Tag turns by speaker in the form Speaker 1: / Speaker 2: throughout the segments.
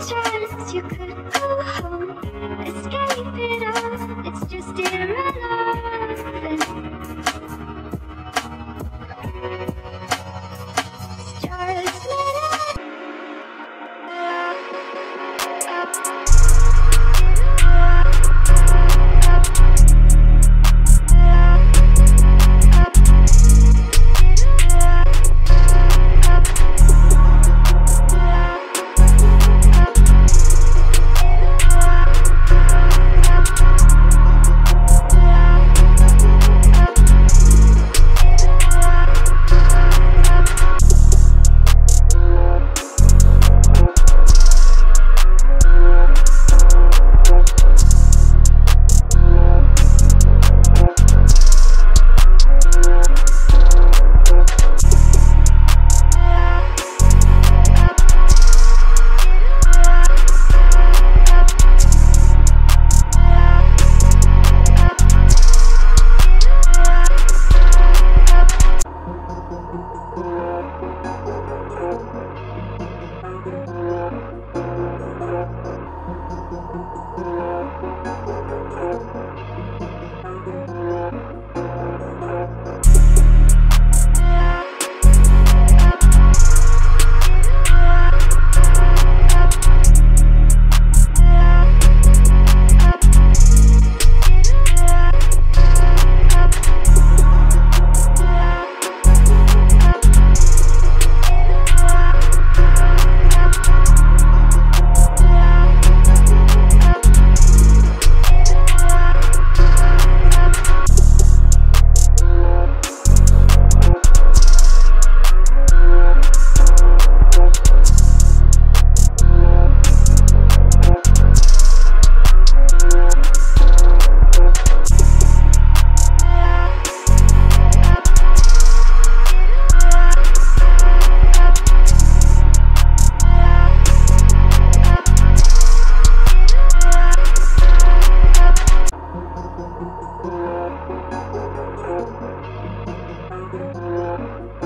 Speaker 1: as you could go home.
Speaker 2: Thank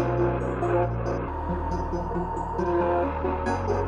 Speaker 2: you.